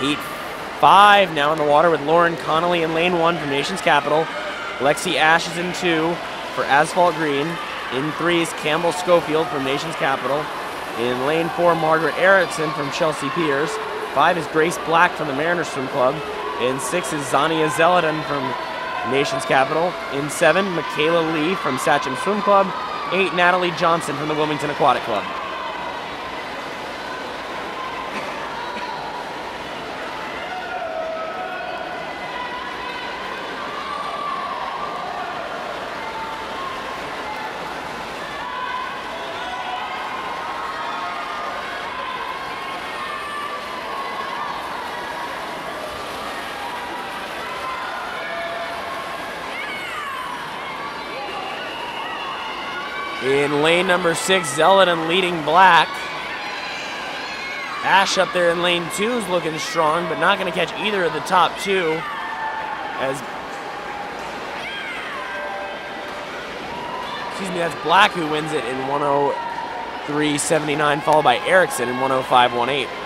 Heat five now in the water with Lauren Connolly in lane one from Nation's Capital. Lexi Ash is in two for Asphalt Green. In three is Campbell Schofield from Nation's Capital. In lane four, Margaret Erickson from Chelsea Piers. Five is Grace Black from the Mariners Swim Club. In six is Zania Zeladin from Nation's Capital. In seven, Michaela Lee from Sachem Swim Club. Eight, Natalie Johnson from the Wilmington Aquatic Club. In lane number six, Zeladin leading black. Ash up there in lane two is looking strong, but not going to catch either of the top two. As excuse me, that's Black who wins it in 103.79, followed by Erickson in 105.18.